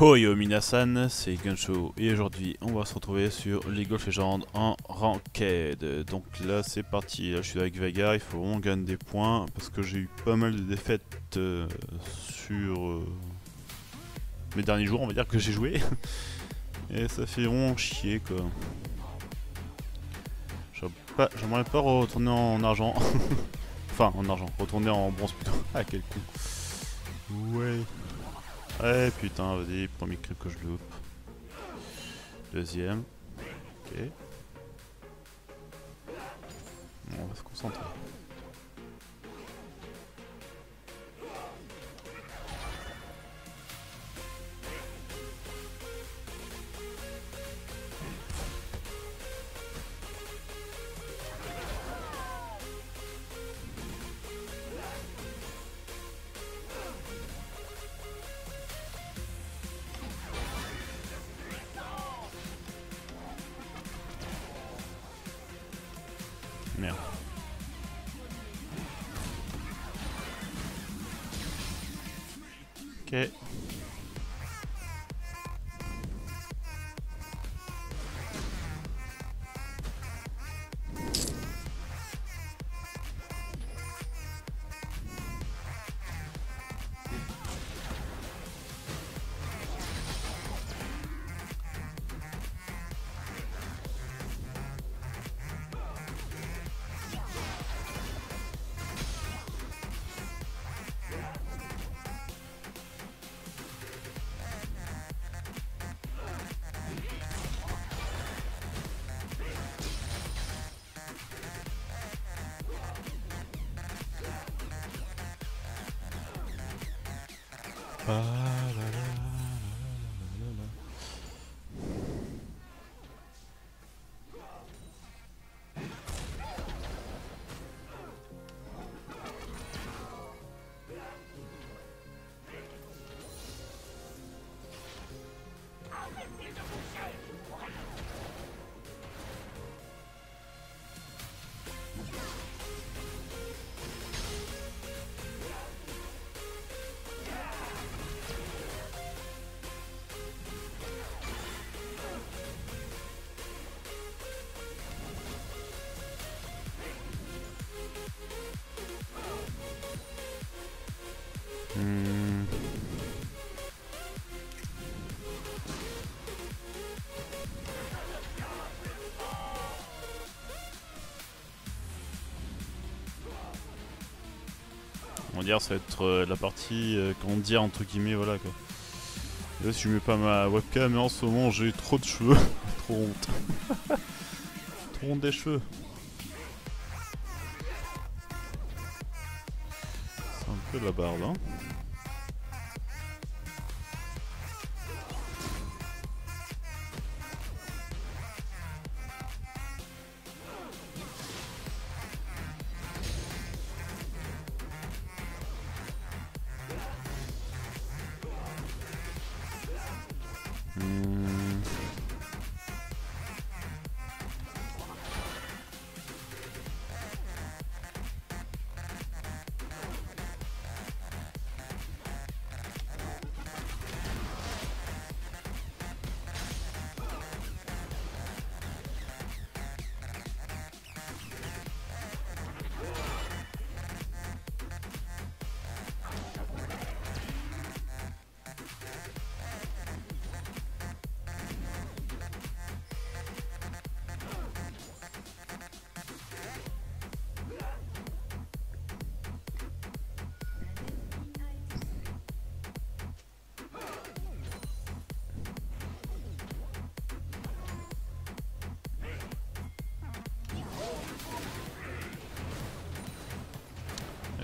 Hoyo Minasan, c'est Gunshow et aujourd'hui on va se retrouver sur League of Legends en Ranked. Donc là c'est parti, là je suis avec Vega, il faut vraiment gagner des points parce que j'ai eu pas mal de défaites euh, sur euh, mes derniers jours on va dire que j'ai joué. et ça fait vraiment chier quoi. J'aimerais pas, retourner en argent. enfin en argent, retourner en bronze plutôt. ah quel coup? Ouais. Ouais, putain, vas-y, premier creep que je loupe. Deuxième. Ok. on va se concentrer. Ok. Bye. Dire ça va être euh, la partie euh, qu'on dit entre guillemets voilà quoi. Là si je mets pas ma webcam mais en ce moment j'ai trop de cheveux. trop honte. trop honte des cheveux. C'est un peu la barbe hein.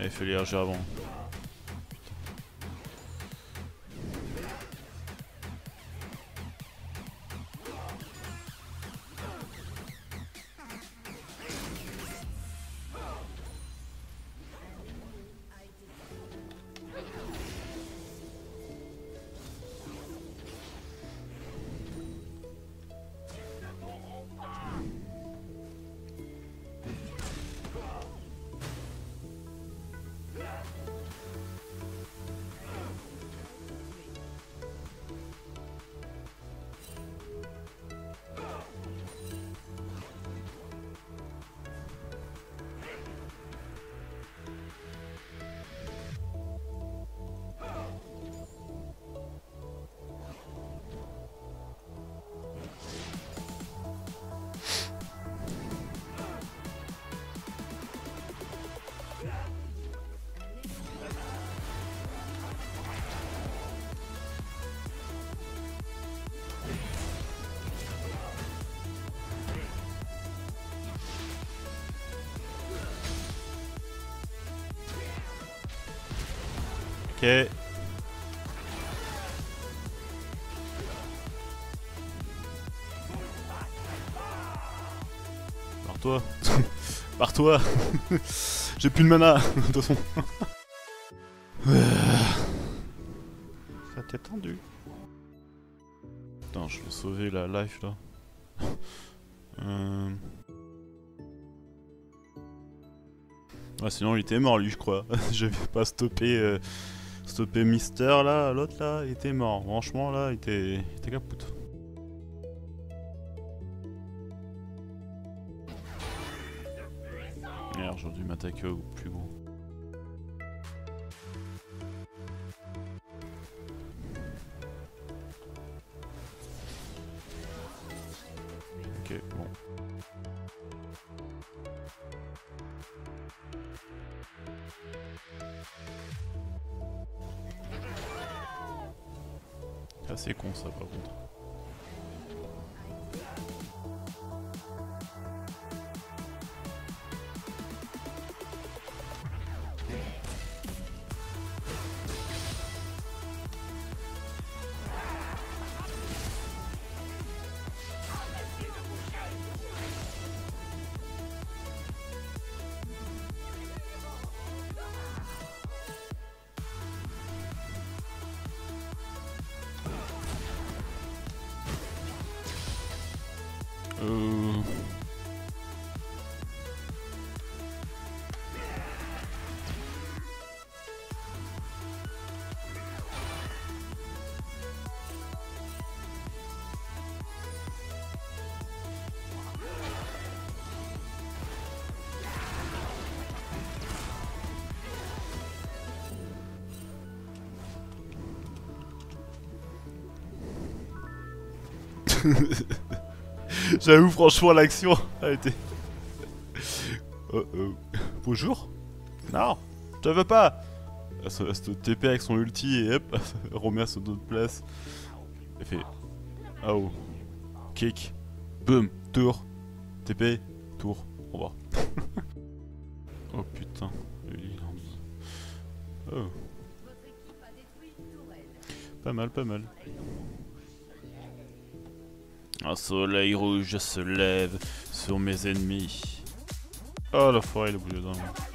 Il fallait agir avant. Ok. Pars-toi. Pars-toi. J'ai plus de mana, de toute façon. Ça t'est tendu. Putain, je vais sauver la life là. euh... Ah, sinon il était mort lui je crois. J'avais pas stoppé euh, stoppé Mister là, l'autre là, il était mort. Franchement là, il était, il était capoute. Merde, j'aurais dû m'attaquer au plus gros. Ok, bon. C'est con ça par contre. J'avoue, franchement, l'action a été. Oh oh. Bonjour Non Je veux pas Elle se, TP avec son ulti et hop, remet à son autre place. Elle fait. Oh. Kick. Boom. Tour. TP. Tour. Au revoir. oh putain. Oh. Pas mal, pas mal. Un soleil rouge se lève sur mes ennemis. Oh la forêt, il a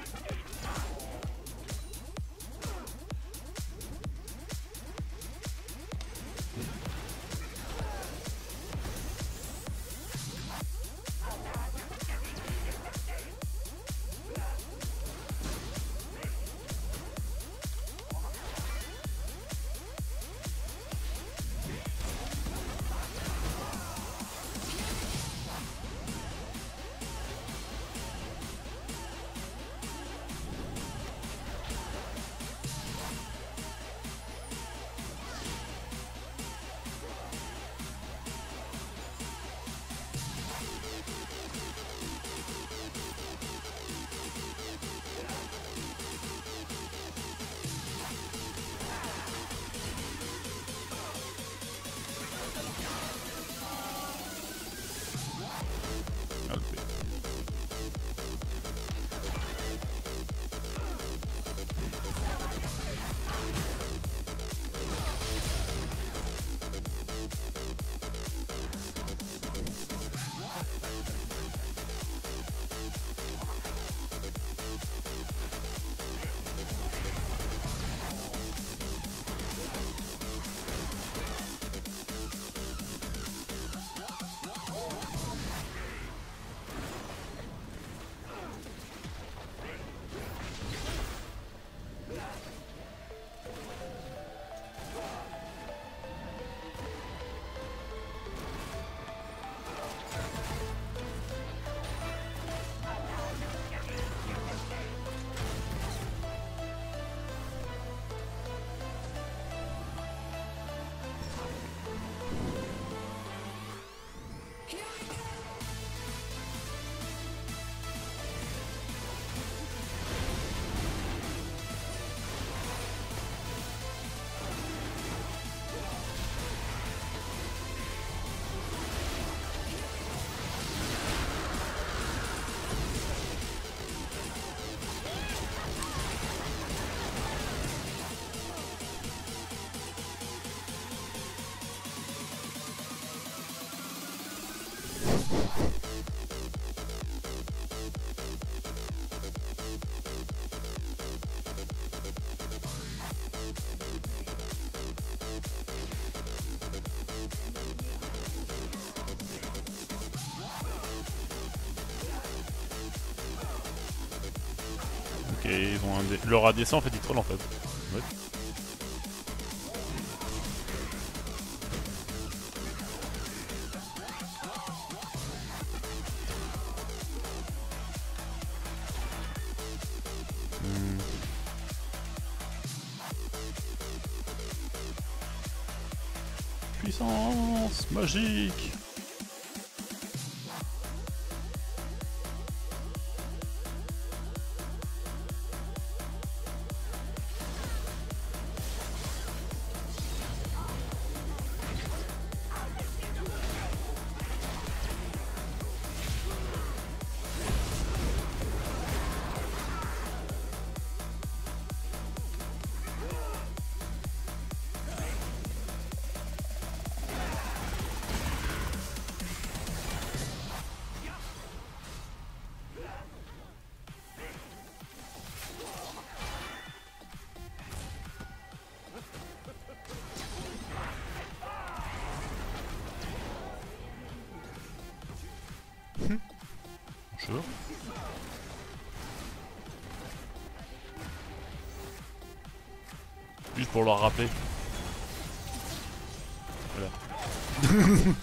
et ils ont un dé... leur ADC en fait ils troll en fait. Ouais. Hmm. Puissance magique Juste pour leur rappeler. Voilà.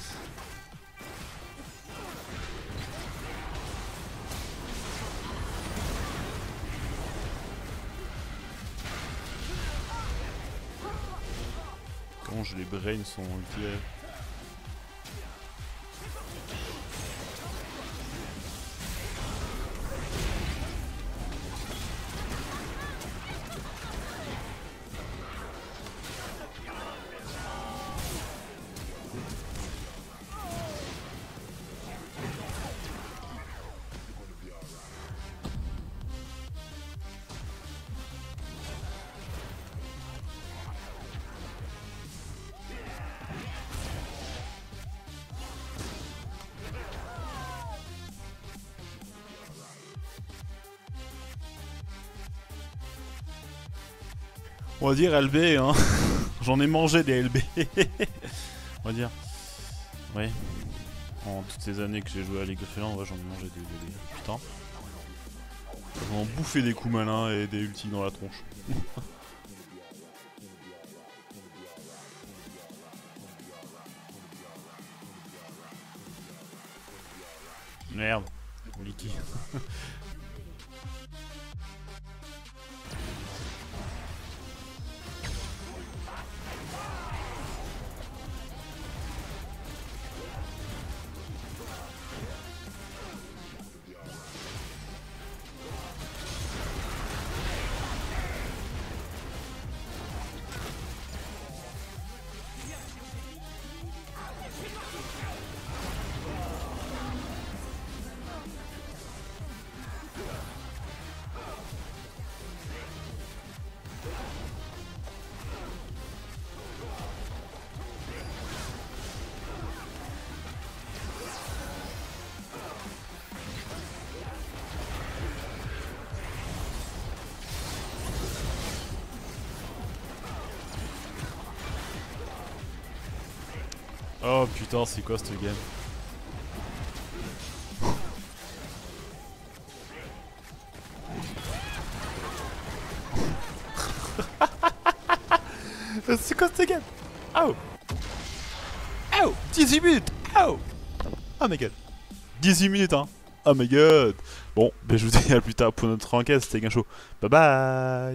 Comment je les brains sont On va dire LB, hein. J'en ai mangé des LB. On va dire. Oui. En toutes ces années que j'ai joué à League of Legends, j'en ai mangé des, des, Putain. J'en bouffé des coups malins et des ultis dans la tronche. Merde. Liquide. Oh putain, c'est quoi ce game C'est quoi ce game Oh Oh 18 minutes Oh Oh my god 18 minutes hein. Oh my god Bon, ben je vous dis à plus tard pour notre enquête, c'était show. Bye bye